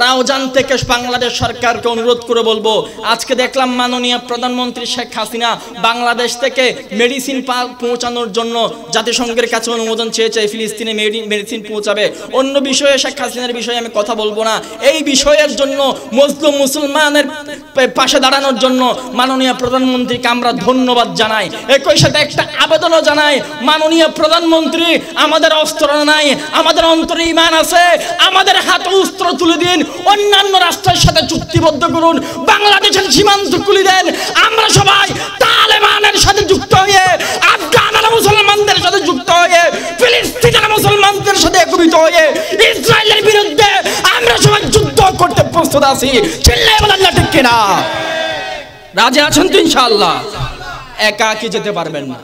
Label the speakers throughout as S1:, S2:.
S1: রাওজান থেকে বাংলাদেশ সরকারকে অনুরোধ করে বলব, আজকে দেখলাম মাননীয় প্রধানমন্ত্রী শেখ হাসিনা বাংলাদেশ থেকে মেডিসিন পৌঁছানোর জন্য জাতিসংঘের কাছে অনুমোদন চেয়েছে ফিলিস্তিনে মেডিসিন পৌঁছাবে। অন্য বিষয়ে শেখ হাসিনার বিষয়ে আমি কথা বলব না। এই বিষয়ের জন্য মুসলিম, মুসলমানের পাশে দাঁড়ানোর জন্য মাননীয় প্রধানমন্ত্রীকে আমরা ধন্যবাদ জানাই। একই সাথে একটা আবেদনও জানাই, মাননীয় প্রধানমন্ত্রী, আমাদের অস্ত্র নাই আমাদের অন্তরে ইমান আছে, আমাদের হাতে অস্ত্র তুলে দিন অন্যান্য রাষ্ট্রের সাথে চুক্তিবদ্ধ করুন, বাংলাদেশের সীমান্ত খুলে দেন। আমরা সবাই তালেবানের সাথে যুক্ত হয়ে আফগানের মুসলমানদের সাথে যুক্ত হয়ে ফিলিস্তিনের মুসলমানদের সাথে একত্রিত হয়ে, ইসরায়েলের বিরুদ্ধে আমরা সবাই যুদ্ধ করতে প্রস্তুত আছি। চিল্লাই বলেন না ঠিক কিনা? রাজে আছেন তো ইনশাআল্লাহ? একা কি যেতে পারবেন না?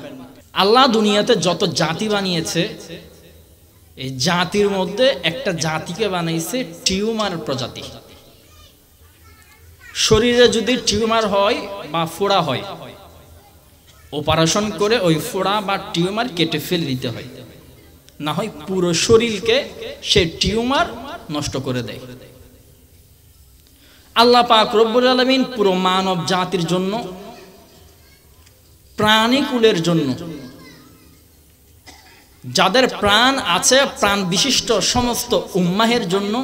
S1: আল্লাহ দুনিয়াতে যত জাতি বানিয়েছে এই জাতির মধ্যে একটা জাতিকে বানাইছে টিউমার প্রজাতি। শরীরে যদি টিউমার হয় বা ফোড়া হয়, অপারেশন করে ওই ফোড়া বা টিউমার কেটে ফেলে দিতে হয়। না হয় পুরো শরীরকে সে টিউমার নষ্ট করে দেয়। আল্লাহ পাক রব্বুল আলমিন পুরো মানব জাতির জন্য প্রাণীকুলের জন্য যাদের প্রাণ আছে, প্রাণ বিশিষ্ট সমস্ত উম্মাহের জন্য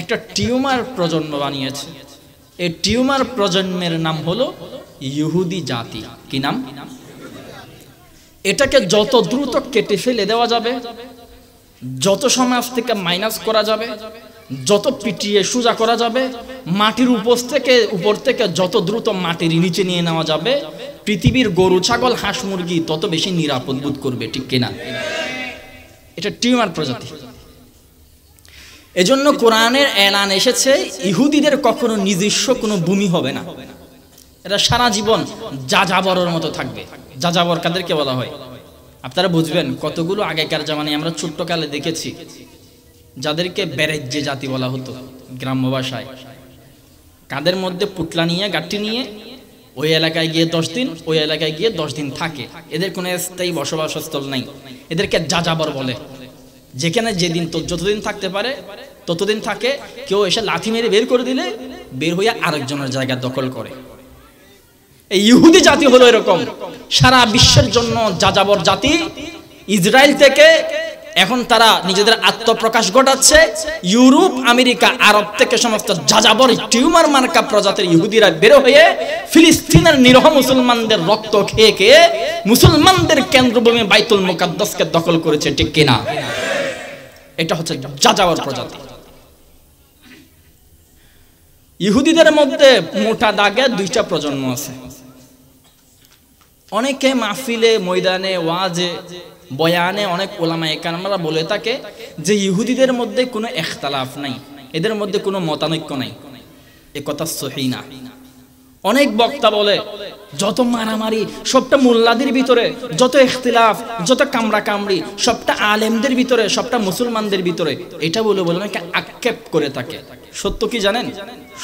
S1: একটা টিউমার প্রজন্ম বানিয়েছে। এই টিউমার প্রজন্মের নাম হলো ইহুদি জাতি। কি নাম? এটাকে যত দ্রুত কেটে ফেলে দেওয়া যাবে, যত সমাজ থেকে মাইনাস করা যাবে, যত পিটিয়ে সোজা করা যাবে, মাটির উপর থেকে উপর থেকে যত দ্রুত মাটির নিচে নিয়ে নেওয়া যাবে পৃথিবীর গরু, ছাগল, হাঁস, মুরগি তত বেশি নিরাপদ বোধ করবে, ঠিক কিনা? এটা টিউমার প্রজাতি। এজন্য কোরআনের এলান এসেছে, ইহুদিদের কখনো নিজস্ব কোনো ভূমি হবে না। এটা সারা জীবন যাযাবরের মতো থাকবে। যাযাবর কাদেরকে বলা হয়? আপনারা বুঝবেন, কতগুলো আগেকার জামানে আমরা ছোট্টকালে দেখেছি, যাদেরকে ব্যারেজ্যে জাতি বলা হতো, গ্রাম্য ভাষায়। কাদের মধ্যে পুটলা নিয়ে, গাঠি নিয়ে ওই এলাকায় গিয়ে দশ দিন, ওই এলাকায় গিয়ে দশ দিন থাকে। এদের কোনো স্থায়ী বসবাসস্থল নাই। এদেরকে যাযাবর বলে। যেখানে যেদিন তো যতদিন থাকতে পারে, ততদিন থাকে। কেউ এসে লাথি মেরে বের করে দিলে বের হইয়া আরেকজনের জায়গা দখল করে। এই ইহুদি জাতি হলো এরকম। সারা বিশ্বের জন্য যাযাবর জাতি ইসরায়েল থেকে এখন তারা নিজেদের আত্মপ্রকাশ ঘটাচ্ছে। ইউরোপ, আমেরিকা, আরব থেকে সমস্ত যাযাবর টিউমার মার্কা প্রজাতির ইহুদিরা বের হয়ে ফিলিস্তিনের নিরহ মুসলমানদের রক্ত খেয়ে খেয়ে মুসলমানদের কেন্দ্রভূমি বাইতুল মুকাদ্দাসকে দখল করেছে, ঠিক কিনা? এটা হচ্ছে যাযাবর প্রজাতি। ইহুদিদের মধ্যে মোটা দাগে দুইটা প্রজন্ম আছে। অনেকে মাহফিলে, ময়দানে, ওয়াজে বয়ানে অনেক ওলামা আমরা বলে থাকে যে ইহুদিদের মধ্যে কোনো এখতালাফ নাই, এদের মধ্যে কোনো মতানৈক্য নাই। এ কথা সহি না। অনেক বক্তা বলে যত মারামারি, সবটা মোল্লাদের ভিতরে, যত ইখতিলাফ যত কামড়া কামড়ি সবটা আলেমদের ভিতরে, সবটা মুসলমানদের ভিতরে, এটা বলে বলে অনেকে আক্ষেপ করে থাকে। সত্য কি জানেন?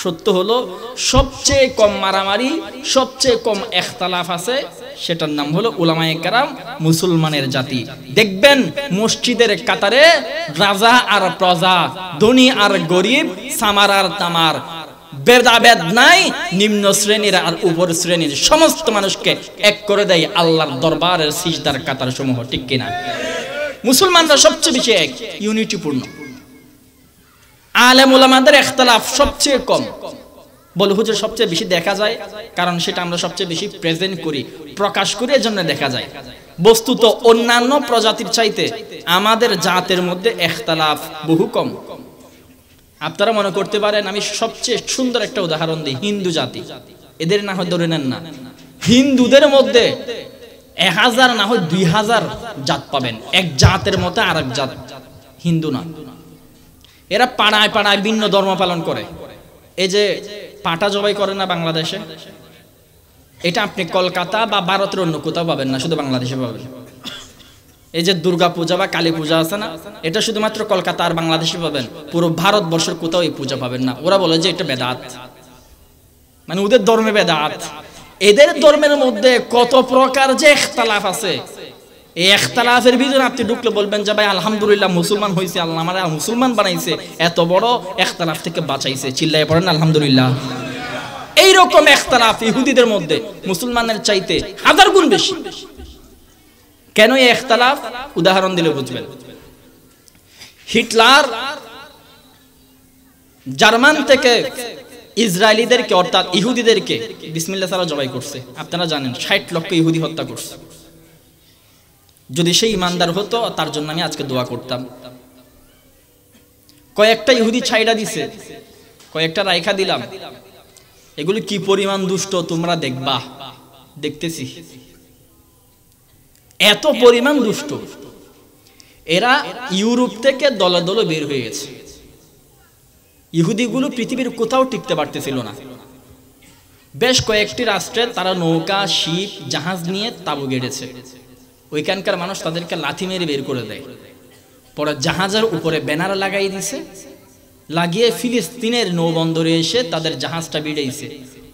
S1: সত্য হলো, সবচেয়ে কম মারামারি, সবচেয়ে কম এখতালাফ আছে, সেটার নাম হলো উলামায়ে কারাম মুসলমানের জাতি। দেখবেন মসজিদের কাতারে রাজা আর প্রজা, ধনী আর গরিব, সামার আর তামার। বেদাবেদ নাই, নিম্ন শ্রেণির আর উপর শ্রেণির সমস্ত মানুষকে এক করে দেয় আল্লাহর দরবারের সিজদার কাতার সমূহ ঠিক কিনা? মুসলমানরা সবচেয়ে বেশি এক, ইউনিটিপূর্ণ। আলেম ওলামাদের এখতলাফ সবচেয়ে কম। বলে হুজুর সবচেয়ে বেশি দেখা যায়, কারণ সেটা আমরা সবচেয়ে বেশি প্রেজেন্ট করি, প্রকাশ করি, এজন্য দেখা যায়। বস্তুত অন্যান্য প্রজাতির চাইতে আমাদের জাতের মধ্যে এখতালাফ বহু কম। আপনারা মনে করতে পারেন, আমি সবচেয়ে সুন্দর একটা উদাহরণ দিই, হিন্দু জাতি। এদের না হয় ধরে নেন না। হিন্দুদের মধ্যে এক হাজার না হয় দুই হাজার জাত পাবেন। এক জাতের মতো আর এক জাত হিন্দু না। এরা পাড়ায় পাড়ায় ভিন্ন ধর্ম পালন করে। এই যে পাটা জবাই করে না বাংলাদেশে? এটা আপনি কলকাতা বা ভারতের অন্য কোথাও পাবেন না, শুধু বাংলাদেশে পাবেন। এই যে দুর্গা পূজা বা কালী পূজা আছে না, এটা শুধুমাত্র কলকাতা আর বাংলাদেশে পাবেন। পুরো ভারতবর্ষের কোথাও এই পূজা পাবেন না। ওরা বলে যে এটা বেদাত। মানে ওদের ধর্মে বেদাত। এদের ধর্মের মধ্যে কত প্রকার যে ইখতালাফ আছে। এই ভিতরে আপনি ঢুকলে বলবেন যে, ভাই, আলহামদুলিল্লাহ মুসলমান হয়েছে আল্লাহ আমার মুসলমান বানাইছে। এত বড় একতালাফ থেকে বাঁচাইছে। চিল্লাই পড়েন, আলহামদুলিল্লাহ। এইরকম একতালাফ ইহুদিদের মধ্যে মুসলমানের চাইতে হাজার গুণ বেশি। কেন এই একতালাফ উদাহরণ দিলে বুঝবেন। হিটলার জার্মান থেকে ইসরায়েলিদেরকে, অর্থাৎ ইহুদিদেরকে বিসমিল্লা সারা জবাই করছে। আপনারা জানেন, ষাট লক্ষ ইহুদি হত্যা করছে। যদি সে ইমানদার হতো, তার জন্য আমি আজকে দোয়া করতাম। কয়েকটা ইহুদি ছাইডা দিছে। কয়েকটা রাইখা দিলাম। এগুলি কি পরিমাণ দুষ্ট তোমরা দেখবা? দেখতেছি। এত পরিমাণ দুষ্ট। এরা ইউরোপ থেকে দলে দলে বের হয়ে গেছে। ইহুদিগুলো পৃথিবীর কোথাও টিকতে পারতেছিল না। বেশ কয়েকটি রাষ্ট্রে তারা নৌকা, শিপ, জাহাজ নিয়ে তাবু গেড়েছে। ওইখানকার মানুষ তাদেরকে লাথি মেরে বের করে দেয়। পরে জাহাজের উপরে ব্যানার লাগাই দিছে। লাগিয়ে ফিলিস্তিনের নৌবন্দরে এসে তাদের জাহাজটা বিড়াইছে।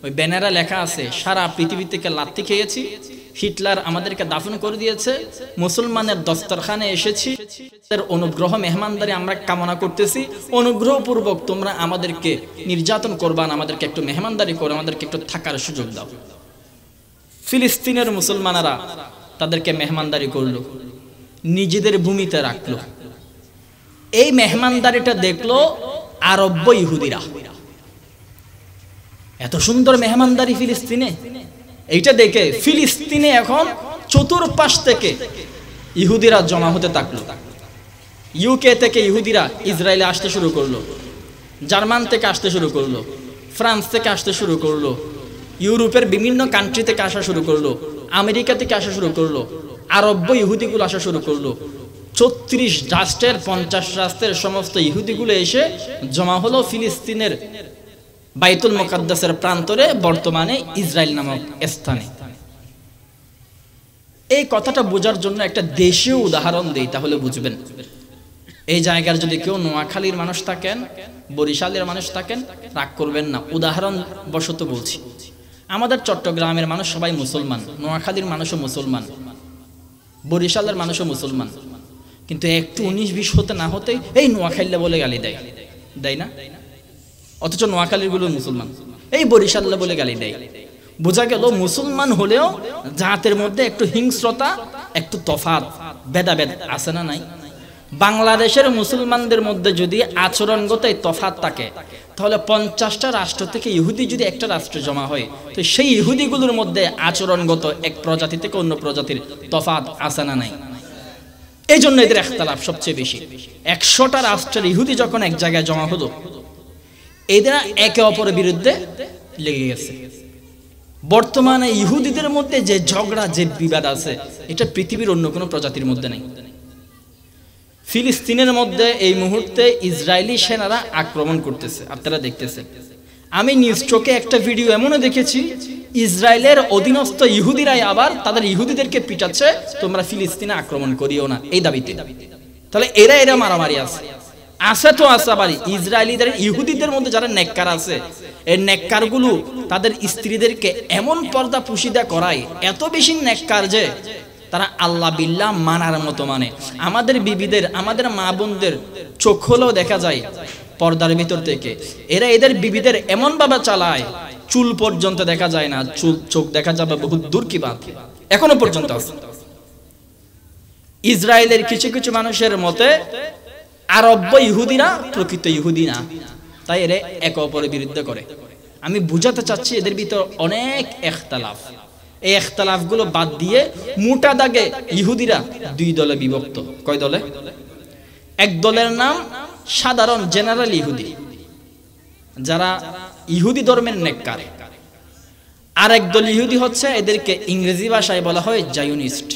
S1: ওই ব্যানারে লেখা আছে, সারা পৃথিবী থেকে লাথি খেয়েছি হিটলার আমাদেরকে দাফন করে দিয়েছে। মুসলমানের দস্তরখানে এসেছি। তাদের অনুগ্রহ, মেহমানদারি আমরা কামনা করতেছি। অনুগ্রহপূর্বক তোমরা আমাদেরকে নির্যাতন করবা না, আমাদেরকে একটু মেহমানদারি করো, আমাদেরকে একটু থাকার সুযোগ দাও। ফিলিস্তিনের মুসলমানেরা তাদেরকে মেহমানদারি করল, নিজেদের ভূমিতে রাখল। এই মেহমানদারিটা দেখল আরব্য ইহুদিরা। এত সুন্দর মেহমানদারি ফিলিস্তিনে? এইটা দেখে ফিলিস্তিনে এখন চতুর্পাশ থেকে ইহুদিরা জমা হতে থাকল। ইউকে থেকে ইহুদিরা ইসরায়েলে আসতে শুরু করল। জার্মান থেকে আসতে শুরু করল। ফ্রান্স থেকে আসতে শুরু করল। ইউরোপের বিভিন্ন কান্ট্রি থেকে আসা শুরু করল। আমেরিকা থেকে আসা শুরু করল। আরব্য ইহুদিগুলো আসা শুরু করল। ছত্রিশ রাষ্ট্রের, পঞ্চাশ রাষ্ট্রের সমস্ত ইহুদিগুলো এসে জমা হলো ফিলিস্তিনের বাইতুল মোকাদ্দাসের প্রান্তরে বর্তমানে ইসরায়েল নামক স্থানে। এই কথাটা বোঝার জন্য একটা দেশীয় উদাহরণ দেই, তাহলে বুঝবেন। এই জায়গার যদি কেউ নোয়াখালীর মানুষ থাকেন, বরিশালের মানুষ থাকেন, রাগ করবেন না। উদাহরণ বশত বলছি। আমাদের চট্টগ্রামের মানুষ সবাই মুসলমান, নোয়াখালীর মানুষও মুসলমান, বরিশালের মানুষও মুসলমান। কিন্তু একটু উনিশ বিশ হতে না হতেই এই নোয়াখাইল্লা বলে গালি দেয়। দেয় না? অথচ নোয়াখালীরগুলো মুসলমান। এই বরিশাল্লা বলে গালি দেয়। বোঝা গেল মুসলমান হলেও জাতের মধ্যে একটু হিংস্রতা, একটু তফাত ভেদাভেদ আছে না নাই? বাংলাদেশের মুসলমানদের মধ্যে যদি আচরণগত এই তফাত থাকে, তাহলে পঞ্চাশটা রাষ্ট্র থেকে ইহুদি যদি একটা রাষ্ট্রে জমা হয়, তো সেই ইহুদিগুলোর মধ্যে আচরণগত এক প্রজাতি থেকে অন্য প্রজাতির তফাত আছে না নাই? এই জন্য এদের একতালাপ সবচেয়ে বেশি। একশোটা রাষ্ট্রের ইহুদি যখন এক জায়গায় জমা হলো এদের একে অপরের বিরুদ্ধে লেগে গেছে। বর্তমানে ইহুদিদের মধ্যে যে ঝগড়া, যে বিবাদ আছে, এটা পৃথিবীর অন্য কোনো প্রজাতির মধ্যে নেই। ফিলিস্তিনের মধ্যে এই মুহূর্তে ইসরায়েলি সেনারা আক্রমণ করতেছে, আপনারা দেখতেছেন। আমি নিউজ চোখে একটা ভিডিও এমনও দেখেছি, ইসরায়েলের অধীনস্থ ইহুদিরাই আবার তাদের ইহুদিদেরকে পিটাচ্ছে, তোমরা ফিলিস্তিনে আক্রমণ করিও না, এই দাবিতে। তাহলে এরা এরা মারামারি আছে। আছে তো আছে আবার ইসরায়েলিদের, ইহুদিদের মধ্যে যারা নেককার আছে, এই নেককারগুলো তাদের স্ত্রীদেরকে এমন পর্দা পুশিদা করায়, এত বেশি নেককার যে তারা আল্লাহ বিল্লাহ মানার মতো মানে। আমাদের বিবিদের, আমাদের মা বোনদের চোখ হলেও দেখা যায় পর্দার ভিতর থেকে। এরা এদের বিবিদের এমন ভাবে চালায়, চুল পর্যন্ত দেখা যায় না, চুল, চোখ দেখা যাবে বহুত দূর কি বাদ এখনও পর্যন্ত ইসরায়েলের কিছু কিছু মানুষের মতে আরব্য ইহুদিরা, প্রকৃত ইহুদি না তাই এরা একে অপরের বিরুদ্ধে করে। আমি বুঝাতে চাচ্ছি এদের ভিতর অনেক একতালাফ এই একতালাফগুলো বাদ দিয়ে মোটা দাগে ইহুদিরা দুই দলে বিভক্ত। কয় দলে? এক দলের নাম সাধারণ জেনারেল ইহুদি, যারা ইহুদি ধর্মের নেককার। আর এক দল ইহুদি হচ্ছে এদেরকে ইংরেজি ভাষায় বলা হয় জায়নিস্ট।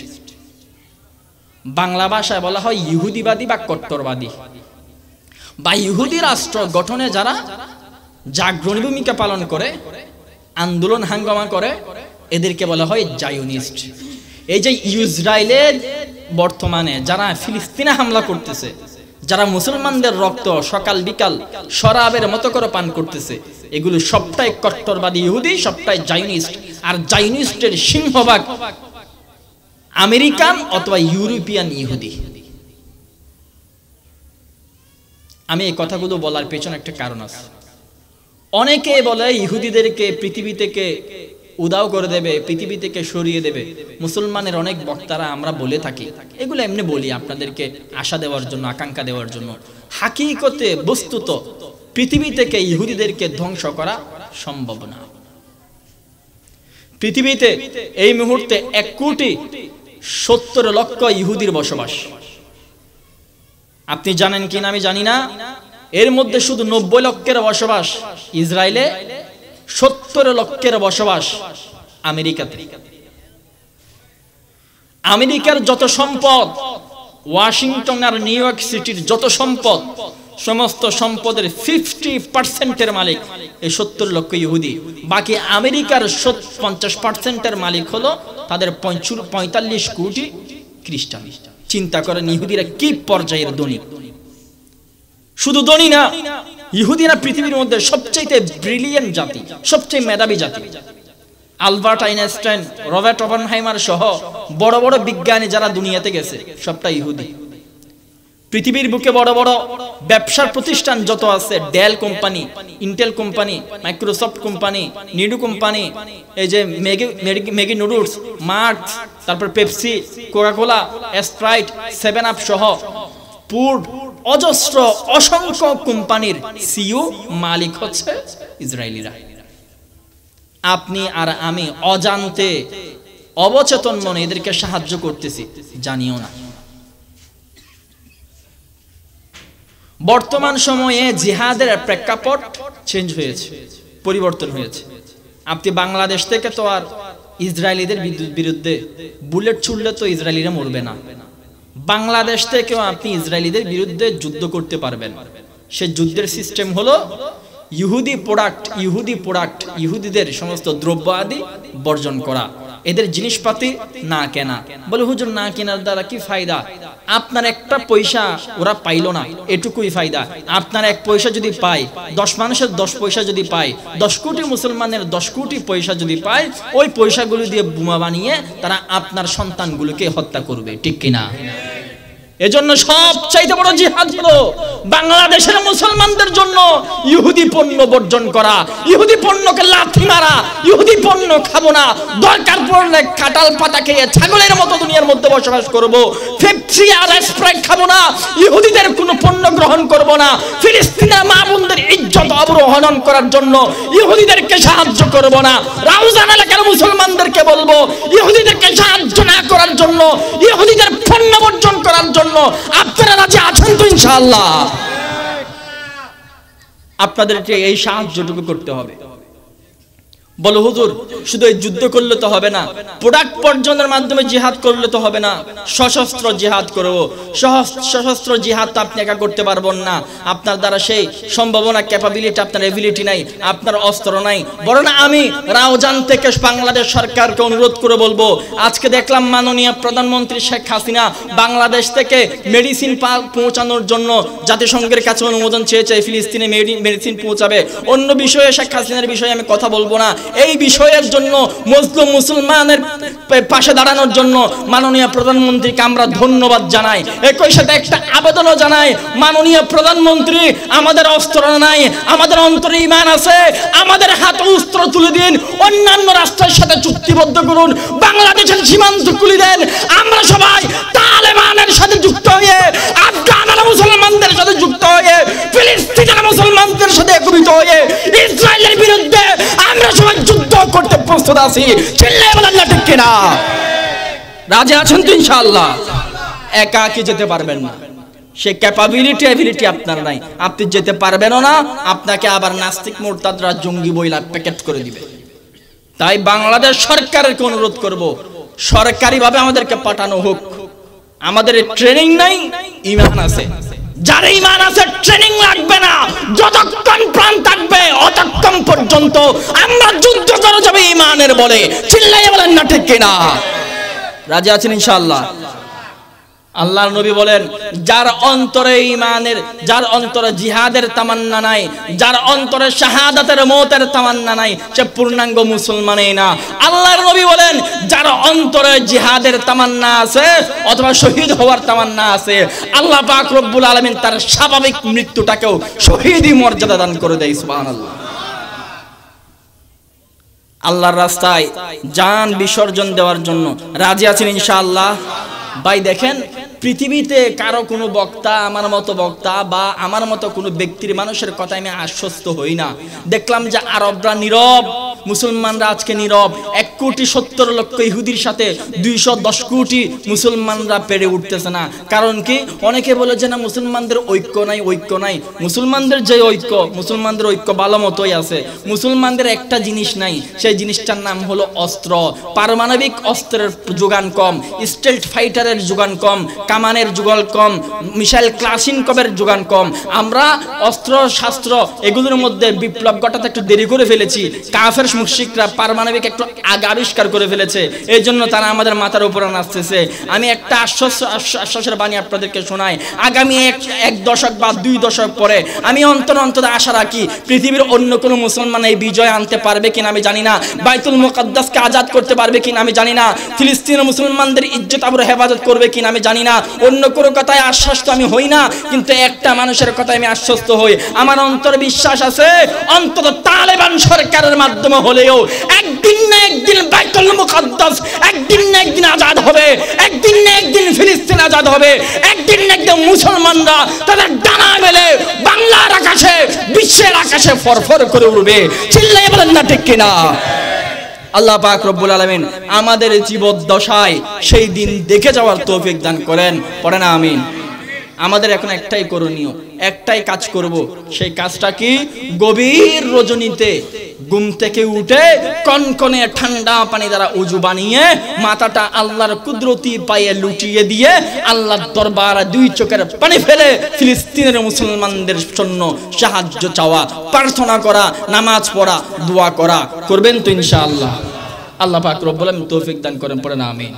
S1: বাংলা ভাষায় বলা হয় ইহুদিবাদী বা কট্টরবাদী। বা ইহুদি রাষ্ট্র গঠনে যারা জাগরণী ভূমিকা পালন করে, আন্দোলন হাঙ্গামা করে, এদেরকে বলা হয় জায়নিস্ট। এই যে ইসরায়েলের বর্তমানে যারা ফিলিস্তিনে হামলা করতেছে, যারা মুসলমানদের রক্ত সকাল বিকাল শরাবের মতো করে পান করতেছে, এগুলো সবটাই কট্টরবাদী ইহুদি, সবটাই জাইনিস্ট আর জাইনিস্টের সিংহভাগ আমেরিকান অথবা ইউরোপিয়ান ইহুদি। আমি এই কথাগুলো বলার পেছনে একটা কারণ আছে। অনেকে বলে ইহুদিদেরকে পৃথিবী থেকে উদাও করে দেবে, পৃথিবী থেকে সরিয়ে দেবে। মুসলমানের অনেক বক্তারা আমরা বলে থাকি। এগুলো এমনি বলি আপনাদেরকে আশা দেওয়ার জন্য, আকাঙ্ক্ষা দেওয়ার জন্য। হাকিকতে বস্তুত পৃথিবী থেকে ইহুদিদেরকে ধ্বংস করা সম্ভব না। পৃথিবীতে এই মুহূর্তে এক কোটি সত্তর লক্ষ ইহুদির বসবাস। আপনি জানেন কিনা আমি জানি না? এর মধ্যে শুধু নব্বই লক্ষের বসবাস ইসরায়েলে, সত্তর লক্ষের বসবাস আমেরিকাতে। আমেরিকার যত সম্পদ, ওয়াশিংটন আর নিউ ইয়র্ক সিটির যত সম্পদ সমস্ত সম্পদের ফিফটি পার্সেন্টের মালিক এই সত্তর লক্ষ ইহুদি। বাকি আমেরিকার পঞ্চাশ পার্সেন্টের মালিক হলো তাদের পঁয়তাল্লিশ কোটি খ্রিস্টান। চিন্তা করেন ইহুদিরা কি পর্যায়ের ধনী। শুধু ধনী না, ইহুদিরা পৃথিবীর মধ্যে সবচেয়ে ব্রিলিয়েন্ট জাতি, সবচেয়ে মেধাবী জাতি। আলবার্ট আইনস্টাইন, রবার্ট অপেনহাইমার সহ বড় বড় বিজ্ঞানী যারা দুনিয়াতে গেছে সবটা ইহুদি। পৃথিবীর বুকে বড় বড় ব্যবসার প্রতিষ্ঠান যত আছে Dell company Intel company Microsoft company Nido company এই যে ম্যাগি ম্যাগি নুডলস মার্কস তারপর Pepsi Coca Cola Sprite seven up সহ পুড অজস্র অসংখ্য কোম্পানির সিও মালিক হচ্ছে ইসরায়েলিরা। আপনি আর আমি অজান্তে অবচেতন মনে এদেরকে সাহায্য করতেছি, জানিও না। বর্তমান সময়ে জিহাদের প্রেক্ষাপট চেঞ্জ হয়েছে, পরিবর্তন হয়েছে। আপনি বাংলাদেশ থেকে তো আর ইসরায়েলিদের বিরুদ্ধে বুলেট ছুড়লে তো ইসরায়েলিরা মরবে না। বাংলাদেশ থেকেও আপনি ইসরায়েলিদের বিরুদ্ধে যুদ্ধ করতে পারবেন। সে যুদ্ধের সিস্টেম হলো ইহুদি প্রোডাক্ট ইহুদি প্রোডাক্ট ইহুদিদের সমস্ত দ্রব্য আদি বর্জন করা। এদের জিনিসপাতি না কেনা। বলে, হুজুর, না কেনার দ্বারা কি ফায়দা? আপনার একটা পয়সা ওরা পাইলো না, এটুকুই ফায়দা। আপনার এক পয়সা যদি পায়, দশ মানুষের দশ পয়সা যদি পায়, দশ কোটি মুসলমানের দশ কোটি পয়সা যদি পায়, ওই পয়সাগুলো দিয়ে বোমা বানিয়ে তারা আপনার সন্তানগুলোকে হত্যা করবে, ঠিক কিনা? এজন্য সব চাইতে বড় জিহাদ হলো বাংলাদেশের মুসলমানদের জন্য ইহুদি পণ্য বর্জন করা, ইহুদি পণ্যকে লাথি মারা, ইহুদি পণ্য খাব না। দরকার পড়লে কাটাল পাতা খেয়ে ছাগলের মতো দুনিয়ার মধ্যে বসবাস করব। ফেপসি আর স্প্রাইট খাব না, ইহুদিদের কোনো পণ্য গ্রহণ করব না। ফিলিস্তিনের মা বোনদের ইজ্জত অবরোহণ করার জন্য ইহুদিদেরকে সাহায্য করব না। রাউজান এলাকার মুসলমানদেরকে বলব, ইহুদিদেরকে সাহায্য না করার জন্য, ইহুদিদের পণ্য বর্জন করার জন্য জন্য আপনারা রাজি আছেন তো ইনশাআল্লাহ? আপনাদেরকে এই সাহায্যটুকু করতে হবে। বলো, হুজুর, শুধু এই যুদ্ধ করলে তো হবে না। প্রোডাক্ট পর্যন্তের মাধ্যমে জিহাদ করলে তো হবে না। সশস্ত্র জিহাদ করব। সশস্ত্র জিহাদ তো আপনি একা করতে পারবেন না। আপনার দ্বারা সেই সম্ভাবনা ক্যাপাবিলিটি আপনার এবিলিটি নাই, আপনার অস্ত্র নাই। বরং আমি রাওজান থেকে বাংলাদেশ সরকারকে অনুরোধ করে বলব, আজকে দেখলাম মাননীয় প্রধানমন্ত্রী শেখ হাসিনা বাংলাদেশ থেকে মেডিসিন পৌঁছানোর জন্য জাতিসংঘের কাছে অনুমোদন চেয়েছে, ফিলিস্তিনে মেডিসিন পৌঁছাবে। অন্য বিষয়ে শেখ হাসিনার বিষয়ে আমি কথা বলব না। এই বিষয়ের জন্য মুসলিম মুসলমানের পাশে দাঁড়ানোর জন্য মাননীয় প্রধানমন্ত্রীকে আমরা ধন্যবাদ জানাই। একই সাথে একটা আবেদনও জানাই, মাননীয় প্রধানমন্ত্রী, আমাদের অস্ত্র নাই, আমাদের অন্তরে ইমান আছে, আমাদের হাত অস্ত্র তুলে দিন, অন্যান্য রাষ্ট্রের সাথে চুক্তিবদ্ধ করুন, বাংলাদেশের সীমান্ত খুলে দেন, আমরা সবাই তালেবানের সাথে যুক্ত হয়ে, আফগানের মুসলমানদের সাথে যুক্ত হয়ে, ফিলিস্তিনের মুসলমানদের সাথে একত্রিত হয়ে, ইসরায়েলের প্রস্তুত আছি না ঠিক কিনা? রাজা আছেন তো ইনশাআল্লাহ? একা কি যেতে পারবেন না। সে ক্যাপাবিলিটি অ্যাবিলিটি আপনার নাই। আপনি যেতে পারবেনও না, আপনাকে আবার নাস্তিক মোরতাদরা জঙ্গি বইলা প্যাকেট করে দিবে। তাই বাংলাদেশ সরকারের অনুরোধ করব, সরকারিভাবে আমাদেরকে পাঠানো হোক। আমাদের ট্রেনিং নাই, ইমান আছে। যার ইমান আছে ট্রেনিং লাগবে না। যতক্ষণ প্রাণ থাকবে, অতক্ষণ পর্যন্ত আমরা যুদ্ধ করে যাবে ইমানের বলে। চিল্লাই বলেন না ঠিক কিনা। রাজি আছেন ইনশাআল্লাহ? আল্লাহর নবী বলেন, যার অন্তরে ইমানের যার অন্তরে জিহাদের তামান্না নাই, যার অন্তরে শাহাদাতের মৌতের তামান্না নাই, সে পূর্ণাঙ্গ মুসলমানই না। আল্লাহর নবী বলেন, যার অন্তরে জিহাদের তামান্না আছে, অথবা শহীদ হওয়ার তামান্না আছে, আল্লাহ পাক রব্বুল আলামিন তার স্বাভাবিক মৃত্যুটাকেও শহীদই মর্যাদা দান করে দেয়, সুবহানাল্লাহ। আল্লাহর রাস্তায় জান বিসর্জন দেওয়ার জন্য রাজি আছেন ইনশাআল্লাহ? ভাই, দেখেন পৃথিবীতে কারও কোনো বক্তা আমার মতো বক্তা বা আমার মতো কোনো ব্যক্তির মানুষের কথায় আমি আশ্বস্ত হই না। দেখলাম যে আরবরা নীরব, মুসলমানরা আজকে নীরব। এক কোটি সত্তর লক্ষ ইহুদির সাথে দুইশো দশ কোটি মুসলমানরা পেরে উঠতেছে না। কারণ কি? অনেকে বলে যে না, মুসলমানদের ঐক্য নাই ঐক্য নাই। মুসলমানদের যে ঐক্য, মুসলমানদের ঐক্য ভালো মতোই আছে। মুসলমানদের একটা জিনিস নাই, সেই জিনিসটার নাম হলো অস্ত্র। পারমাণবিক অস্ত্রের যোগান কম স্টেলথ ফাইটারের যোগান কম কামানের যুগল কম, মিসাইল ক্লাসিনকবের যোগান কম। আমরা অস্ত্র, শাস্ত্র, এগুলোর মধ্যে বিপ্লব ঘটাতে একটু দেরি করে ফেলেছি। কাফের মুশিকরা পারমাণবিক একটু আগে আবিষ্কার করে ফেলেছে। এই জন্য তারা আমাদের মাথার উপরে নাচতেছে আমি একটা আশ্বাস- আশ্বাসের বাণী আপনাদেরকে শোনাই। আগামী এক এক দশক বা দুই দশক পরে আমি অন্তর অন্তর আশা রাখি পৃথিবীর অন্য কোনো মুসলমান এই বিজয় আনতে পারবে কিনা আমি জানি না। বাইতুল মুকাদ্দাসকে আজাদ করতে পারবে কিনা আমি জানি না। ফিলিস্তিনের মুসলমানদের ইজ্জত আবার হেফাজত করবে কিনা আমি জানি না। অন্য কোনো কথায় আশ্বস্ত আমি হই না, কিন্তু একটা মানুষের কথায় আমি আশ্বস্ত হই। আমার অন্তর বিশ্বাস আছে, অন্তত তালেবান সরকারের মাধ্যমে হলেও একদিন না একদিন বাইতুল মুকাদ্দাস, একদিন না একদিন আজাদ হবে, একদিন না একদিন ফিলিস্তিন আজাদ হবে, একদিন না একদিন মুসলমানরা তাদের ডানা মেলে বাংলার আকাশে, বিশ্বের আকাশে ফরফর করে উঠবে চিল্লাই বলেন না ঠিক কিনা? আল্লাহ পাক রব্বুল আলমিন আমাদের জীবদ্দশায় সেই দিন দেখে যাওয়ার তৌফিক দান করেন। পড়ে না, আমিন। আমাদের এখন একটাই করণীয়, একটাই কাজ করব। সেই কাজটা কি? গভীর রজনীতে ঘুম থেকে উঠে কনকনে ঠান্ডা পানি দ্বারা উজু বানিয়ে মাথাটা আল্লাহর কুদরতি পায়ে লুটিয়ে দিয়ে আল্লাহর দরবার দুই চোখের পানি ফেলে ফিলিস্তিনের মুসলমানদের জন্য সাহায্য চাওয়া, প্রার্থনা করা, নামাজ পড়া, দোয়া করা। করবেন তো ইনশাআল্লাহ। আল্লাহ পাক রব্বুল আলামিন তৌফিক দান করেন পড়ে না আমিন।